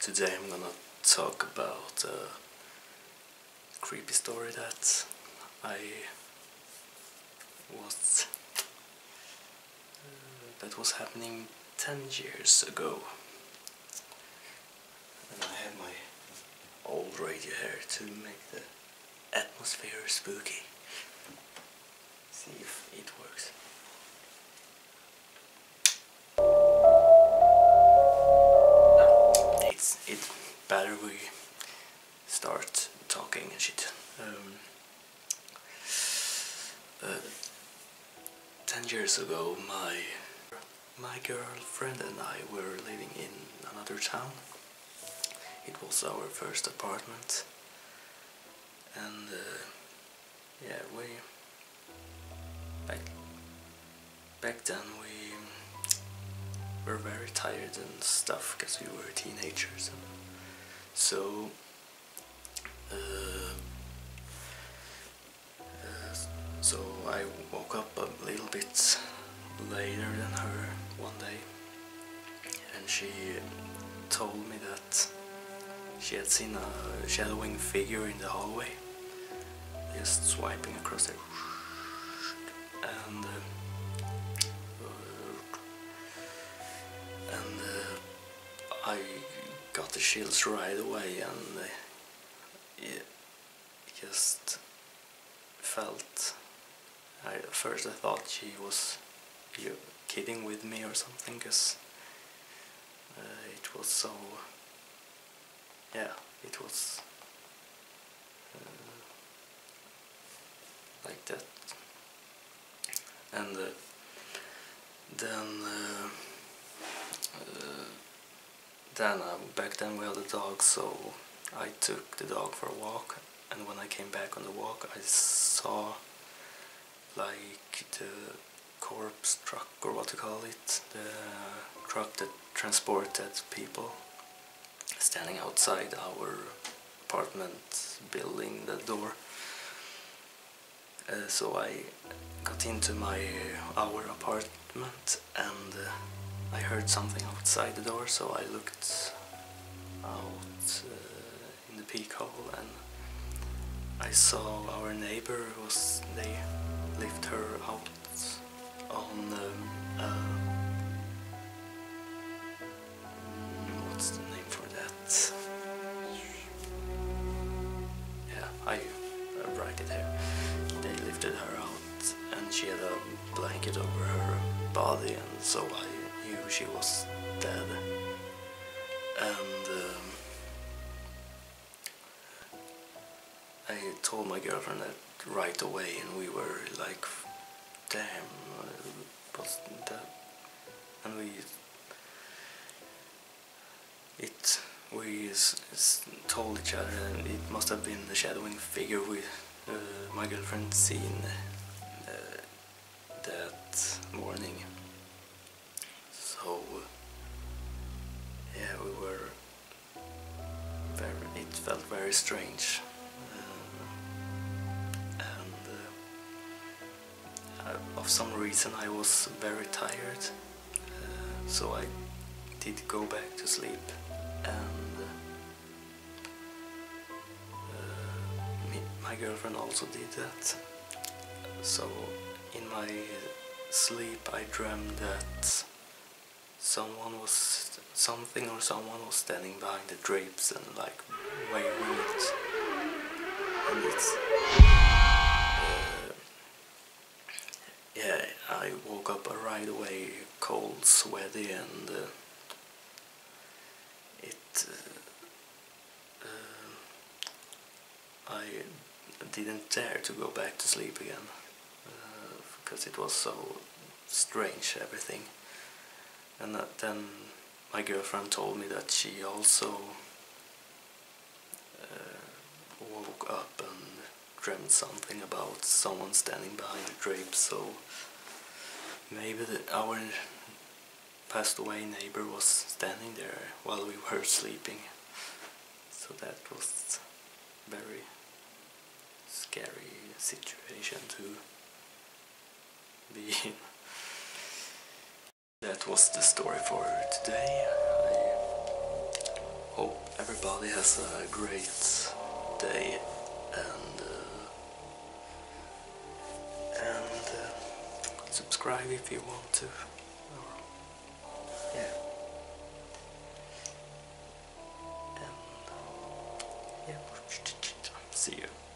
Today I'm gonna talk about a creepy story that I was uh, that was happening 10 years ago. And I have my old radio here to make the atmosphere spooky. Start talking and shit. Um, ten years ago, my my girlfriend and I were living in another town. It was our first apartment, and uh, yeah, we back back then we were very tired and stuff because we were teenagers, so. Uh, uh, so I woke up a little bit later than her one day, and she told me that she had seen a shadowing figure in the hallway, just swiping across it, and uh, and uh, I got the chills right away, and uh, just felt. I, at first, I thought she was you kidding with me or something, cause uh, it was so. Yeah, it was uh, like that, and uh, then. Uh, uh, then uh, back then we had a dog, so I took the dog for a walk, and when I came back on the walk, I saw like the corpse truck or what to call it, the truck that transported people standing outside our apartment building, the door. Uh, so I got into my our apartment and uh, I heard something outside the door, so I looked out uh, in the peak hole and I saw our neighbor was they lift her out on um, uh, what's the name for that? Yeah, I, I write it here. They lifted her out and she had a blanket over her body and so I knew she was dead. Told my girlfriend that right away, and we were like, "Damn, what's that?" And we, it, we told each other, and it must have been the shadowing figure we, uh, my girlfriend, seen uh, that morning. So, yeah, we were very. It felt very strange. Some reason I was very tired, uh, so I did go back to sleep. And uh, me, my girlfriend also did that. So in my sleep I dreamed that someone was something or someone was standing behind the drapes and like waving it and it's woke up right away cold sweaty and uh, it uh, uh, I didn't dare to go back to sleep again uh, because it was so strange everything and then my girlfriend told me that she also uh, woke up and dreamt something about someone standing behind the drapes. So maybe the, our passed away neighbor was standing there while we were sleeping. So that was very scary situation to be in. That was the story for today. I hope everybody has a great day and subscribe if you want to. Yeah. And yeah, see you.